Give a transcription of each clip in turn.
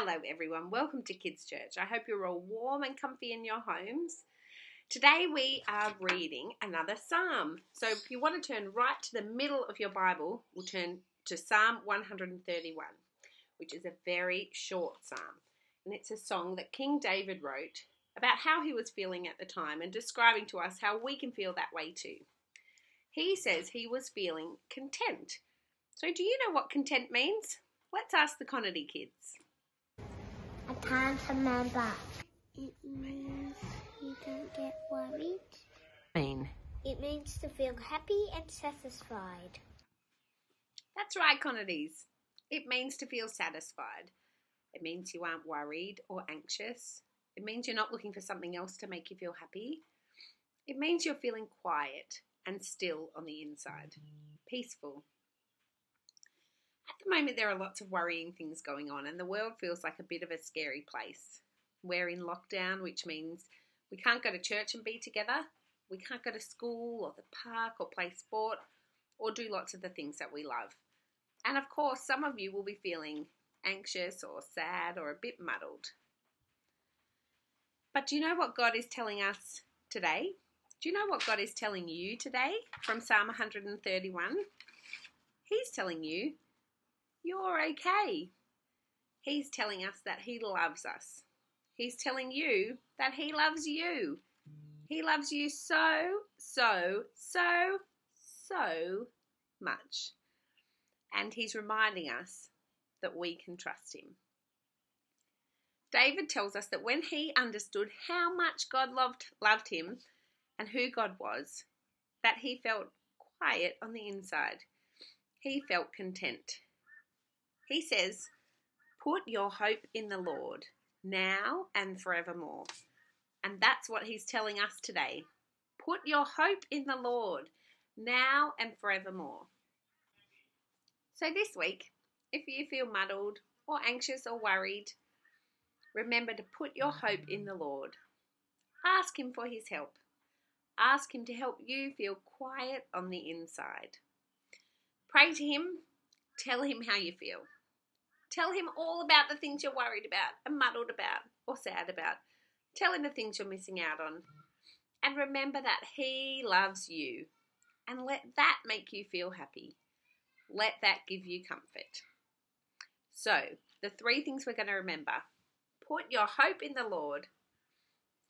Hello, everyone. Welcome to Kids Church. I hope you're all warm and comfy in your homes. Today we are reading another psalm. So if you want to turn right to the middle of your Bible, we'll turn to Psalm 131, which is a very short psalm. And it's a song that King David wrote about how he was feeling at the time and describing to us how we can feel that way too. He says he was feeling content. So do you know what content means? Let's ask the Conity kids. I can't remember. It means you don't get worried. Mean. It means to feel happy and satisfied. That's right, Conities. It means to feel satisfied. It means you aren't worried or anxious. It means you're not looking for something else to make you feel happy. It means you're feeling quiet and still on the inside, peaceful. At the moment, there are lots of worrying things going on, and the world feels like a bit of a scary place. We're in lockdown, which means we can't go to church and be together. We can't go to school or the park or play sport or do lots of the things that we love. And of course, some of you will be feeling anxious or sad or a bit muddled. But do you know what God is telling us today? Do you know what God is telling you today from Psalm 131? He's telling you you're okay. He's telling us that He loves us. He's telling you that He loves you. He loves you so, so, so, so much. And He's reminding us that we can trust Him. David tells us that when he understood how much God loved, loved him and who God was, that he felt quiet on the inside. He felt content. He says, Put your hope in the Lord now and forevermore. And that's what he's telling us today. Put your hope in the Lord now and forevermore. So this week, if you feel muddled or anxious or worried, remember to put your hope in the Lord. Ask Him for His help. Ask Him to help you feel quiet on the inside. Pray to Him. Tell Him how you feel. Tell Him all about the things you're worried about and muddled about or sad about. Tell Him the things you're missing out on. And remember that He loves you. And let that make you feel happy. Let that give you comfort. So, the three things we're going to remember put your hope in the Lord.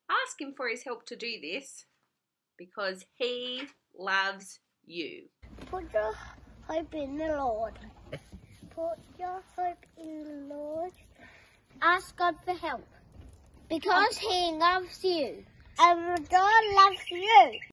Ask Him for His help to do this because He loves you. Put your hope in the Lord. Put your hope in the Lord. Ask God for help. Because He loves you. And God loves you.